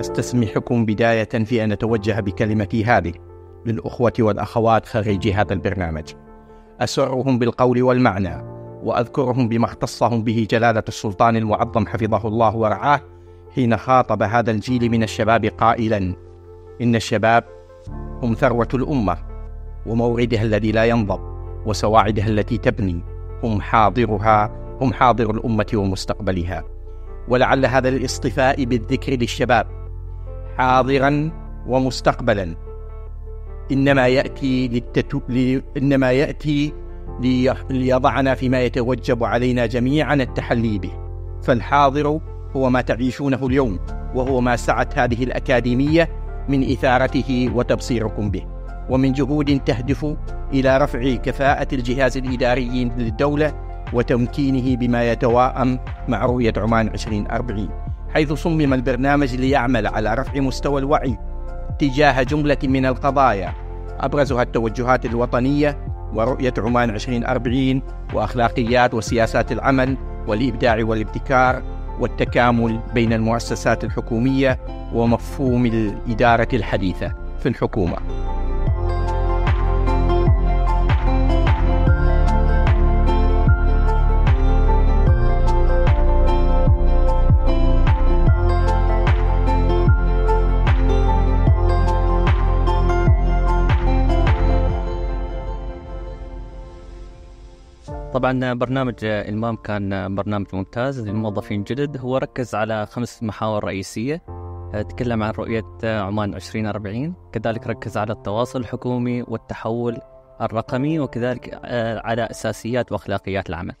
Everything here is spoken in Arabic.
أستسمحكم بداية في أن أتوجه بكلمتي هذه للأخوة والأخوات خريجي هذا البرنامج. أسرهم بالقول والمعنى وأذكرهم بما اختصهم به جلالة السلطان المعظم حفظه الله ورعاه حين خاطب هذا الجيل من الشباب قائلا إن الشباب هم ثروة الأمة وموردها الذي لا ينضب وسواعدها التي تبني هم حاضرها هم حاضر الأمة ومستقبلها. ولعل هذا الاصطفاء بالذكر للشباب حاضرا ومستقبلا. إنما يأتي للتتو... ل... إنما يأتي لي... ليضعنا فيما يتوجب علينا جميعا التحلي به. فالحاضر هو ما تعيشونه اليوم وهو ما سعت هذه الأكاديمية من إثارته وتبصيركم به. ومن جهود تهدف إلى رفع كفاءة الجهاز الإداري للدولة وتمكينه بما يتواءم مع رؤية عمان 2040 حيث صمم البرنامج ليعمل على رفع مستوى الوعي تجاه جملة من القضايا أبرزها التوجهات الوطنية ورؤية عمان 2040 وأخلاقيات وسياسات العمل والإبداع والابتكار والتكامل بين المؤسسات الحكومية ومفهوم الإدارة الحديثة في الحكومة. طبعا برنامج إلمام كان برنامج ممتاز للموظفين الجدد هو ركز على خمس محاور رئيسية. تكلم عن رؤية عمان 2040 كذلك ركز على التواصل الحكومي والتحول الرقمي وكذلك على أساسيات وأخلاقيات العمل.